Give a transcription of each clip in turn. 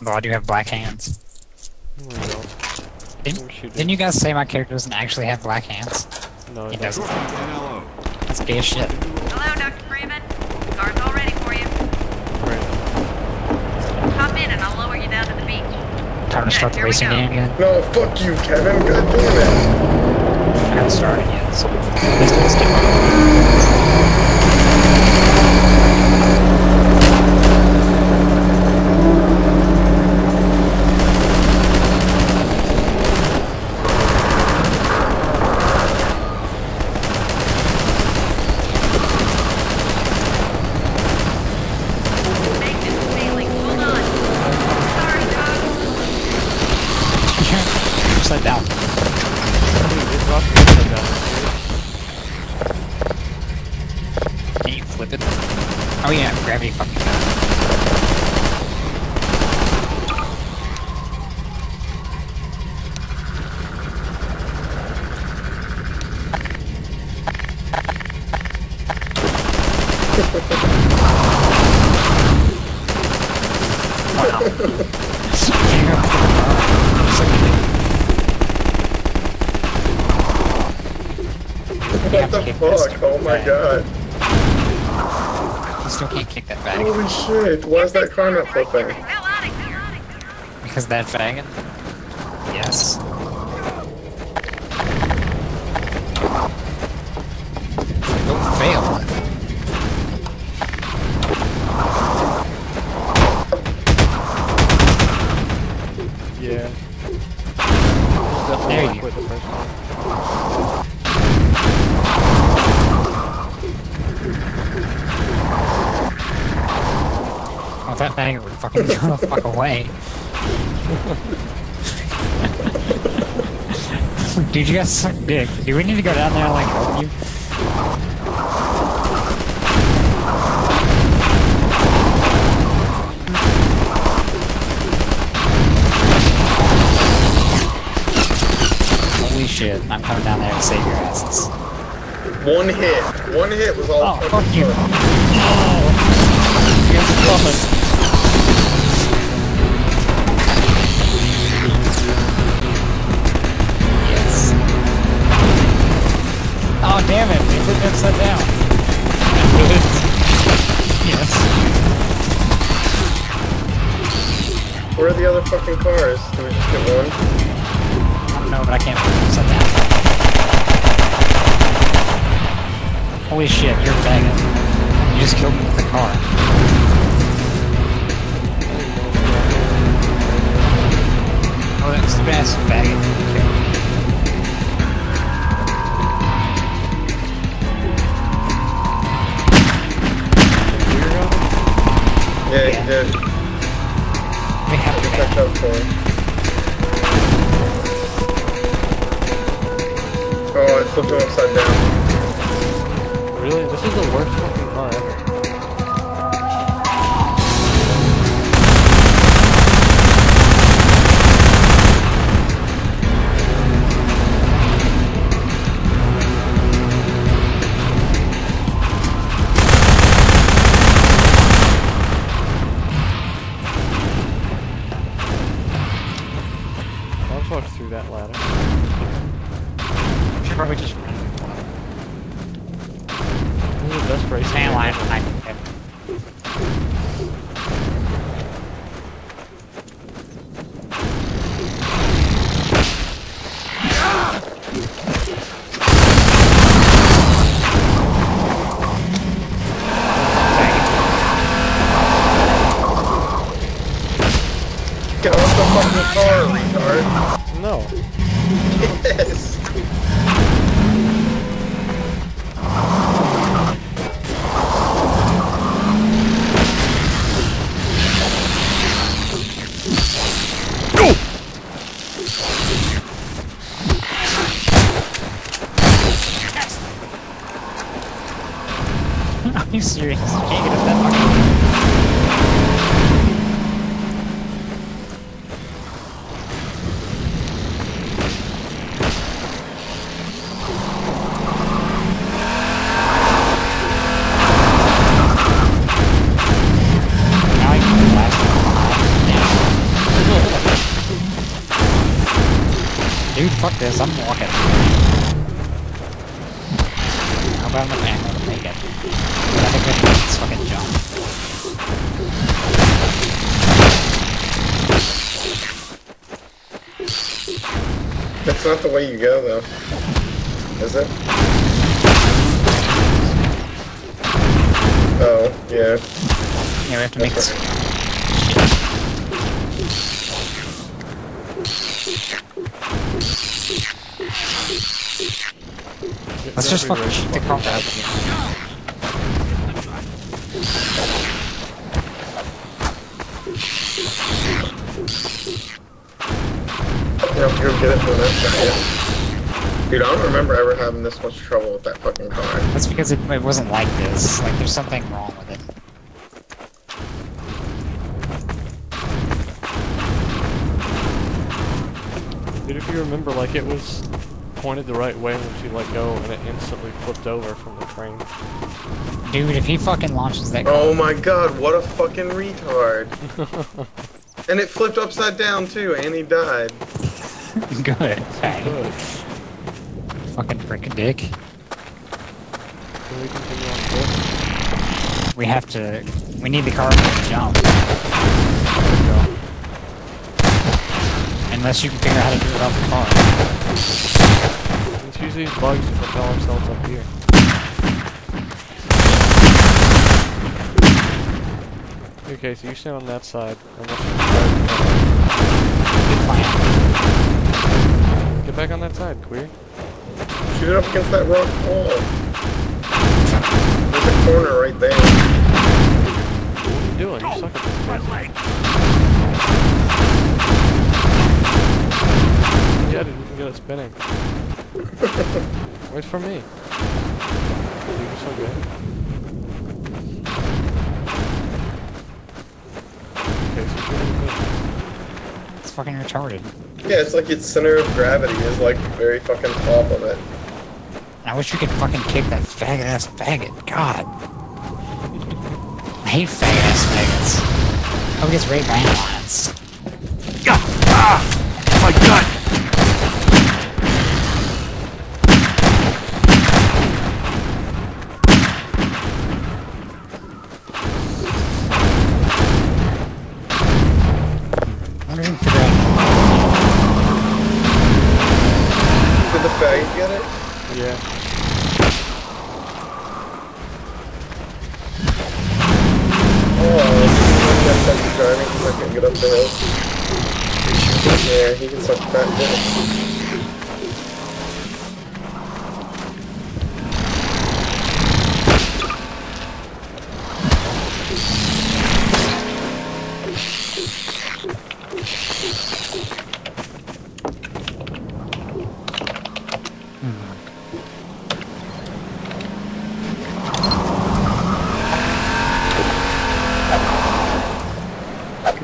Although I do have black hands. Oh no, you don't. Didn't, you did. didn't you guys say my character doesn't actually have black hands? No, He it doesn't. doesn't. That's gay as shit. Hello, Dr. Freeman. Car's all ready for you. Right. Hop in and I'll lower you down to the beach. Time to start the racing game again. No, fuck you, Kevin. God damn it. I haven't started yet, so let's do this game. Magnus sailing. Hold on. Sorry, Doc. Upside down. Dude, this rock is upside down. Can you flip it? Oh yeah, gravity fucking gun. What the fuck? Oh my god. You still can't kick that bag Holy shit. Why is that car not flipping? Hell out of here. because that faggot. Yes. Don't fail. Yeah. There Definitely you quit the first one. Oh, that faggot would fucking go the fuck away. Dude, you guys suck dick. Do we need to go down there and like help you? Holy shit, I'm coming down there to save your asses. One hit. One hit was all Oh, fuck you. took. You guys are upside down. yes. Where are the other fucking cars? Can we just get one? I don't know, but I can't put them upside down. Holy shit, you're a faggot. You just killed me with the car. Upside down. Really? This is the worst The best race. fan line serious. You can't get us that Dude, fuck this, I'm walking. How about an ammo? Make it? I think we can just fucking jump. That's not the way you go, though. Is it? Oh, yeah. Yeah, we have to make That's this. right. Let's just fucking shoot the car out. Yeah, I'm get it for the next second. Dude, I don't remember ever having this much trouble with that fucking car. That's because it, it wasn't like this. Like, there's something wrong with it. Dude, if you remember, like, it was pointed the right way when she let go, and it instantly flipped over from the train. Dude, if he fucking launches that car, Oh my god, what a fucking retard. and it flipped upside down too, and he died. good. Good. Fucking frickin' dick. Can we continue on foot? We have to. We need the car to jump. There we go. Unless you can figure out how to do it off the car. Let's use these bugs to propel ourselves up here. Okay, so you stand on that side. and let's just Good plan. try- Get back on that side, queer. Shoot it up against that rock wall. There's a corner right there. What are you doing? You suck at this place. Yeah, dude, we can get it spinning. Wait for me. Dude, you're so good. Okay, so you're good. It's fucking retarded. Yeah, it's like its center of gravity is like very fucking top of it. I wish we could fucking kick that faggot ass faggot. God. I hate faggot ass faggots. Hope he gets raped by lions. Ah! The faggot get it? Yeah. Oh, that's that's driving because I can't get up the hill. Yeah, he can suck fat dick.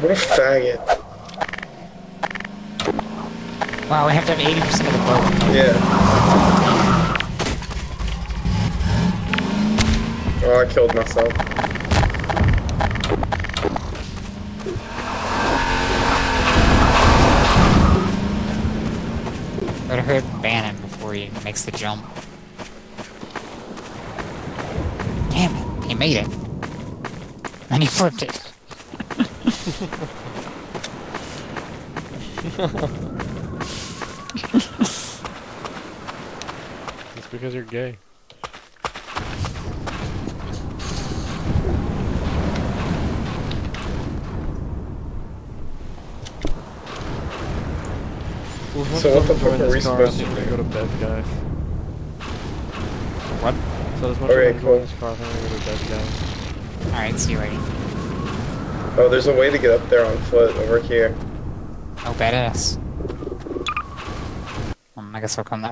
What a faggot. Wow, we have to have 80% of the boat. Yeah. Oh, I killed myself. Better hurt ban him before he makes the jump. Damn it, he made it. And he flipped it. It's because you're gay. We'll So what the to fuck are we this supposed to think we're do? gonna go to bed, guys. What? So as much Okay, as I'm cool. this car, I think we're gonna go to bed, guys. Alright, see you later. Oh, there's a way to get up there on foot over here. Oh, badass. Um, I guess I'll come that